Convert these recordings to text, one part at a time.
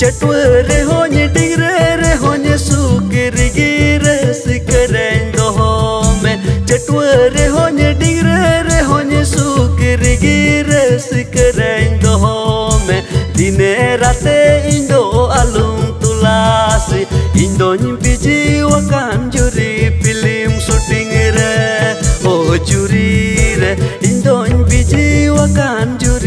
चटुआ रे होने डिगरे रे होने सुकर गिरे सिकरें दो में चटुआ रे होने डिगरे रे होने सुकर गिरे सिकरें दो में दिने राते इंदो alung tulasi Indonyin biji wakan juri film syuting re Oh juri re Indonyin biji wakan juri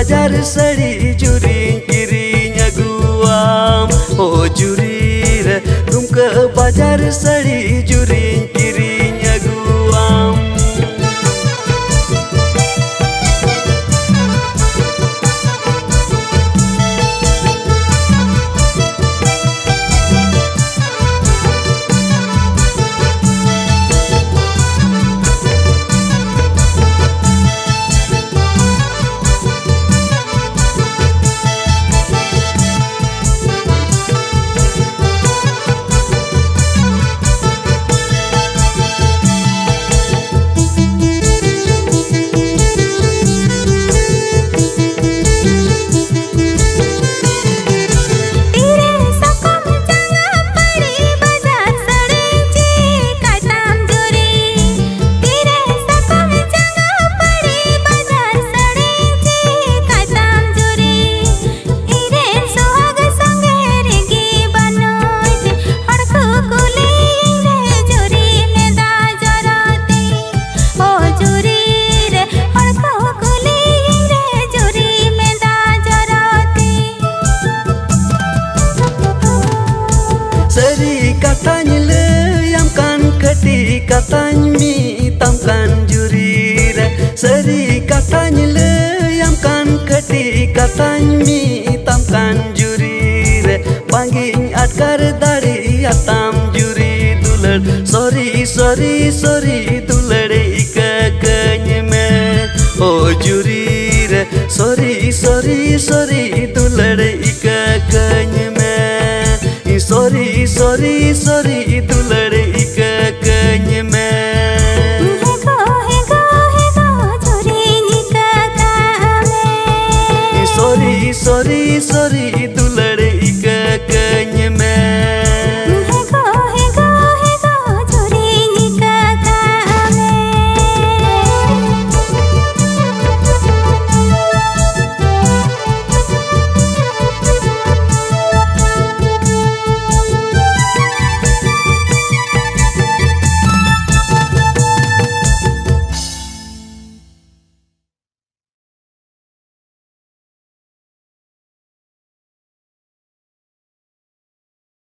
ke bajar sari juri kirinya guam Oh juri re tum ke bajar sari juri Ika kenyeme Oh juri re Sorry sorry sorry dular ika kenyeme sorry sorry sorry दुल